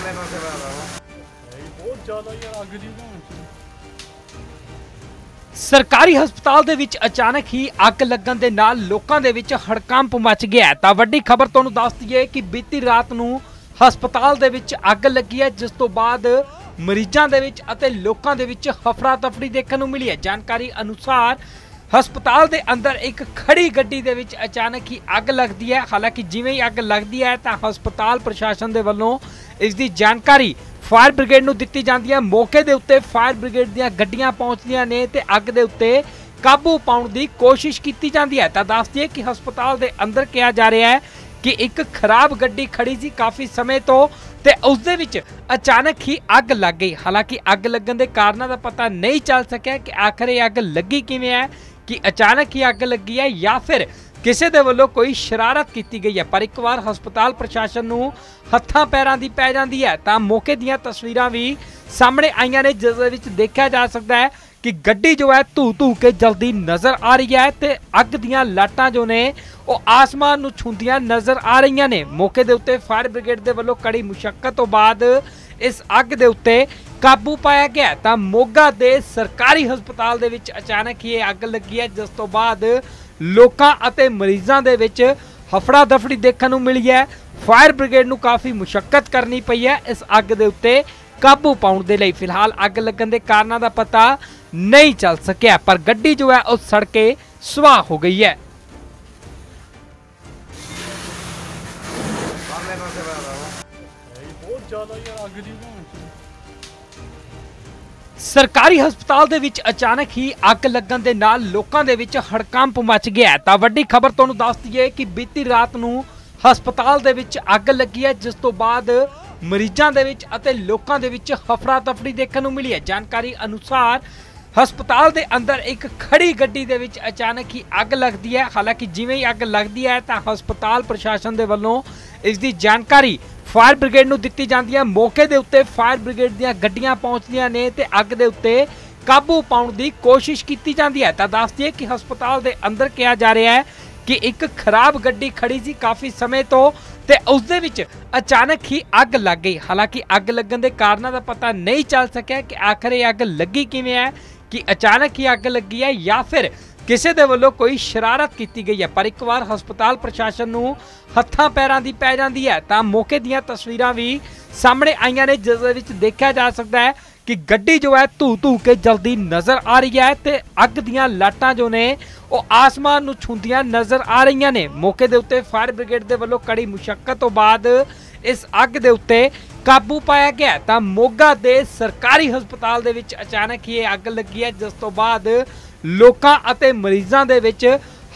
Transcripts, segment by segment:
ਪਰਲੇ ਪਾਸੇ ਵਾਲਾ ਵਾ ਹੈ ਬਹੁਤ ਜ਼ਿਆਦਾ ਯਾਰ ਅੱਗ ਜੀ ਨਾ ਸਰਕਾਰੀ ਹਸਪਤਾਲ ਦੇ ਵਿੱਚ ਅਚਾਨਕ ਹੀ ਅੱਗ ਲੱਗਣ ਦੇ ਨਾਲ ਲੋਕਾਂ ਦੇ ਵਿੱਚ ਹੜਕੰਪ ਮਚ ਗਿਆ ਹੈ। ਤਾਂ ਵੱਡੀ ਖਬਰ ਤੁਹਾਨੂੰ ਦੱਸ ਦਈਏ ਕਿ ਬੀਤੀ ਰਾਤ ਨੂੰ ਹਸਪਤਾਲ ਦੇ ਵਿੱਚ ਅੱਗ ਲੱਗੀ ਹੈ ਜਿਸ ਤੋਂ ਬਾਅਦ ਮਰੀਜ਼ਾਂ ਦੇ ਵਿੱਚ ਅਤੇ ਲੋਕਾਂ ਦੇ ਵਿੱਚ ਹਫੜਾ ਤਫੜੀ ਦੇਖਣ ਨੂੰ ਮਿਲੀ ਹੈ। ਜਾਣਕਾਰੀ ਅਨੁਸਾਰ ਹਸਪਤਾਲ ਦੇ ਅੰਦਰ ਇੱਕ ਖੜੀ ਗੱਡੀ ਦੇ ਵਿੱਚ ਅਚਾਨਕ ਹੀ ਅੱਗ ਲੱਗਦੀ ਹੈ। ਹਾਲਾਂਕਿ ਜਿਵੇਂ ਹੀ ਅੱਗ ਲੱਗਦੀ ਹੈ ਤਾਂ ਹਸਪਤਾਲ ਪ੍ਰਸ਼ਾਸਨ ਦੇ ਵੱਲੋਂ ਇਸ ਦੀ ਜਾਣਕਾਰੀ ਫਾਇਰ ਬ੍ਰਿਗੇਡ ਨੂੰ ਦਿੱਤੀ ਜਾਂਦੀ ਹੈ। ਮੌਕੇ ਦੇ ਉੱਤੇ ਫਾਇਰ ਬ੍ਰਿਗੇਡ ਦੀਆਂ ਗੱਡੀਆਂ ਪਹੁੰਚਦੀਆਂ ਨੇ ਤੇ ਅੱਗ ਦੇ ਉੱਤੇ ਕਾਬੂ ਪਾਉਣ ਦੀ ਕੋਸ਼ਿਸ਼ ਕੀਤੀ ਜਾਂਦੀ ਹੈ। ਤਾਂ ਦੱਸ ਦਈਏ ਕਿ ਹਸਪਤਾਲ ਦੇ ਅੰਦਰ ਕਿਹਾ ਜਾ ਰਿਹਾ ਹੈ ਕਿ ਇੱਕ ਖਰਾਬ ਗੱਡੀ ਖੜੀ ਸੀ ਕਾਫੀ ਸਮੇਂ ਤੋਂ ਤੇ ਉਸ ਦੇ ਵਿੱਚ ਅਚਾਨਕ ਹੀ ਅੱਗ ਲੱਗ ਗਈ। ਹਾਲਾਂਕਿ ਅੱਗ ਲੱਗਣ ਦੇ ਕਾਰਨਾਂ ਦਾ ਪਤਾ ਨਹੀਂ ਚੱਲ ਸਕਿਆ ਕਿ ਆਖਰ ਇਹ ਅੱਗ ਲੱਗੀ ਕਿਵੇਂ ਹੈ, ਕਿ ਅਚਾਨਕ ਹੀ ਅੱਗ ਲੱਗੀ ਹੈ ਜਾਂ ਫਿਰ ਕਿਸੇ ਦੇ ਵੱਲੋਂ ਕੋਈ ਸ਼ਰਾਰਤ ਕੀਤੀ ਗਈ ਹੈ, ਪਰ ਇੱਕ ਵਾਰ ਹਸਪਤਾਲ ਪ੍ਰਸ਼ਾਸਨ ਨੂੰ ਹੱਥਾਂ ਪੈਰਾਂ ਦੀ ਪੈ ਜਾਂਦੀ ਹੈ, ਤਾਂ ਮੌਕੇ ਦੀਆਂ ਤਸਵੀਰਾਂ ਵੀ ਸਾਹਮਣੇ ਆਈਆਂ ਨੇ, ਜਿਸ ਦੇ ਵਿੱਚ ਦੇਖਿਆ ਜਾ ਸਕਦਾ ਹੈ ਕਿ ਗੱਡੀ ਜੋ ਹੈ ਧੂ ਧੂ ਕੇ ਜਲਦੀ ਨਜ਼ਰ ਆ ਰਹੀ ਹੈ ਤੇ ਅੱਗ ਦੀਆਂ ਲਾਟਾਂ ਜੋ ਨੇ, ਉਹ ਆਸਮਾਨ ਨੂੰ ਛੂੰਦੀਆਂ ਨਜ਼ਰ ਆ ਰਹੀਆਂ ਨੇ। ਮੌਕੇ ਦੇ ਉੱਤੇ ਫਾਇਰ ਬ੍ਰਿਗੇਡ ਦੇ ਵੱਲੋਂ ਕੜੀ ਮੁਸ਼ਕਲ ਤੋਂ ਬਾਅਦ ਇਸ ਅੱਗ ਦੇ ਉੱਤੇ ਕਾਬੂ ਪਾਇਆ ਗਿਆ ਤਾਂ ਮੋਗਾ ਦੇ ਸਰਕਾਰੀ ਹਸਪਤਾਲ ਦੇ ਵਿੱਚ ਅਚਾਨਕ ਹੀ ਇਹ ਅੱਗ ਲੱਗੀ ਹੈ, ਜਿਸ ਤੋਂ ਬਾਅਦ ਲੋਕਾਂ ਅਤੇ ਮਰੀਜ਼ਾਂ ਦੇ ਵਿੱਚ ਹਫੜਾ ਦਫੜੀ ਦੇਖਣ ਨੂੰ ਮਿਲੀ ਹੈ। ਫਾਇਰ ਬ੍ਰਿਗੇਡ ਨੂੰ ਕਾਫੀ ਮੁਸ਼ਕਲ ਕਰਨੀ ਪਈ ਹੈ। ਇਸ ਅੱਗ ਦੇ ਉੱਤੇ ਕਾਬੂ ਪਾਉਣ ਦੇ ਲਈ ਫਿਲਹਾਲ ਅੱਗ ਲੱਗਣ ਦੇ ਕਾਰਨਾਂ ਦਾ ਪਤਾ ਨਹੀਂ ਚੱਲ ਸਕਿਆ ਪਰ ਗੱਡੀ ਜੋ ਹੈ ਉਹ ਸੜਕੇ ਸੁਆਹ ਹੋ ਗਈ ਹੈ। ਬਹੁਤ ਜ਼ਿਆਦਾ ਯਾਰ ਅੱਗ ਸਰਕਾਰੀ ਹਸਪਤਾਲ ਦੇ ਵਿੱਚ ਅਚਾਨਕ ਹੀ ਅੱਗ ਲੱਗਣ ਦੇ ਨਾਲ ਲੋਕਾਂ ਦੇ ਵਿੱਚ ਹੜਕੰਪ ਮਚ ਗਿਆ ਤਾਂ ਵੱਡੀ ਖਬਰ ਤੁਹਾਨੂੰ ਦੱਸ ਦਈਏ ਕਿ ਬੀਤੀ ਰਾਤ ਨੂੰ ਹਸਪਤਾਲ ਦੇ ਵਿੱਚ ਅੱਗ ਲੱਗੀ ਹੈ, ਜਿਸ ਤੋਂ ਬਾਅਦ ਮਰੀਜ਼ਾਂ ਦੇ ਵਿੱਚ ਅਤੇ ਲੋਕਾਂ ਦੇ ਵਿੱਚ ਹਫੜਾ ਤਫੜੀ ਦੇਖਣ ਨੂੰ ਮਿਲੀ ਹੈ। ਜਾਣਕਾਰੀ ਅਨੁਸਾਰ ਹਸਪਤਾਲ ਦੇ ਅੰਦਰ ਇੱਕ ਖੜੀ ਗੱਡੀ ਦੇ ਵਿੱਚ ਅਚਾਨਕ ਹੀ ਅੱਗ ਲੱਗਦੀ ਹੈ। ਹਾਲਾਂਕਿ ਜਿਵੇਂ ਹੀ ਅੱਗ ਲੱਗਦੀ ਹੈ ਤਾਂ ਹਸਪਤਾਲ ਪ੍ਰਸ਼ਾਸਨ ਦੇ ਵੱਲੋਂ ਇਸ ਦੀ ਜਾਣਕਾਰੀ ਫਾਇਰ ਬ੍ਰਿਗੇਡ ਨੂੰ ਦਿੱਤੀ ਜਾਂਦੀ ਹੈ ਮੌਕੇ ਦੇ ਉੱਤੇ ਫਾਇਰ ਬ੍ਰਿਗੇਡ ਦੀਆਂ ਗੱਡੀਆਂ ਪਹੁੰਚਦੀਆਂ ਨੇ ਤੇ ਅੱਗ ਦੇ ਉੱਤੇ ਕਾਬੂ ਪਾਉਣ ਦੀ ਕੋਸ਼ਿਸ਼ ਕੀਤੀ ਜਾਂਦੀ ਹੈ। ਤਾਂ ਦੱਸ ਦਈਏ ਕਿ ਹਸਪਤਾਲ ਦੇ ਅੰਦਰ ਕਿਹਾ ਜਾ ਰਿਹਾ ਹੈ ਕਿ ਇੱਕ ਖਰਾਬ ਗੱਡੀ ਖੜੀ ਸੀ ਕਾਫੀ ਸਮੇਂ ਤੋਂ ਤੇ ਉਸ ਦੇ ਵਿੱਚ ਅਚਾਨਕ ਹੀ ਅੱਗ ਲੱਗ ਗਈ। ਹਾਲਾਂਕਿ ਅੱਗ ਲੱਗਣ ਦੇ ਕਾਰਨਾਂ ਦਾ ਪਤਾ ਨਹੀਂ ਚੱਲ ਸਕਿਆ ਕਿ ਆਖਰ ਇਹ ਅੱਗ ਲੱਗੀ ਕਿਵੇਂ ਹੈ, ਕਿ ਅਚਾਨਕ ਹੀ ਅੱਗ ਲੱਗੀ ਹੈ ਜਾਂ ਫਿਰ ਕਿਸੇ ਦੇ ਵੱਲੋਂ ਕੋਈ ਸ਼ਰਾਰਤ ਕੀਤੀ ਗਈ ਹੈ, ਪਰ ਇੱਕ ਵਾਰ ਹਸਪਤਾਲ ਪ੍ਰਸ਼ਾਸਨ ਨੂੰ ਹੱਥਾਂ ਪੈਰਾਂ ਦੀ ਪੈ ਜਾਂਦੀ ਹੈ, ਤਾਂ ਮੌਕੇ ਦੀਆਂ ਤਸਵੀਰਾਂ ਵੀ ਸਾਹਮਣੇ ਆਈਆਂ ਨੇ, ਜਿਸ ਦੇ ਵਿੱਚ ਦੇਖਿਆ ਜਾ ਸਕਦਾ ਹੈ ਕਿ ਗੱਡੀ ਜੋ ਹੈ ਧੂ ਧੂ ਕੇ ਜਲਦੀ ਨਜ਼ਰ ਆ ਰਹੀ ਹੈ ਤੇ ਅੱਗ ਦੀਆਂ ਲਾਟਾਂ ਜੋ ਨੇ, ਉਹ ਆਸਮਾਨ ਨੂੰ ਛੂੰਦੀਆਂ ਨਜ਼ਰ ਆ ਰਹੀਆਂ ਨੇ। ਮੌਕੇ ਦੇ ਉੱਤੇ ਫਾਇਰ ਬ੍ਰਿਗੇਡ ਦੇ ਵੱਲੋਂ ਕੜੀ ਮੁਸ਼ਕਲ ਤੋਂ ਬਾਅਦ ਇਸ ਅੱਗ ਦੇ ਉੱਤੇ ਕਾਬੂ ਪਾਇਆ ਗਿਆ ਤਾਂ ਮੋਗਾ ਦੇ ਸਰਕਾਰੀ ਹਸਪਤਾਲ ਦੇ ਵਿੱਚ ਅਚਾਨਕ ਹੀ ਇਹ ਅੱਗ ਲੱਗੀ ਹੈ, ਜਿਸ ਤੋਂ ਬਾਅਦ ਲੋਕਾਂ ਅਤੇ ਮਰੀਜ਼ਾਂ ਦੇ ਵਿੱਚ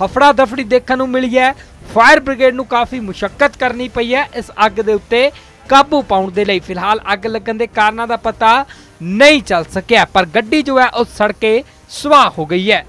ਹਫੜਾ ਦਫੜੀ ਦੇਖਣ ਨੂੰ ਮਿਲੀ ਹੈ। ਫਾਇਰ ਬ੍ਰਿਗੇਡ ਨੂੰ ਕਾਫੀ ਮੁਸ਼ਕਲ ਕਰਨੀ ਪਈ ਹੈ। ਇਸ ਅੱਗ ਦੇ ਉੱਤੇ ਕਾਬੂ ਪਾਉਣ ਦੇ ਲਈ ਫਿਲਹਾਲ ਅੱਗ ਲੱਗਣ ਦੇ ਕਾਰਨਾਂ ਦਾ ਪਤਾ ਨਹੀਂ ਚੱਲ ਸਕਿਆ, ਪਰ ਗੱਡੀ ਜੋ ਹੈ ਉਹ ਸੜ ਕੇ ਸੁਆਹ ਹੋ ਗਈ ਹੈ।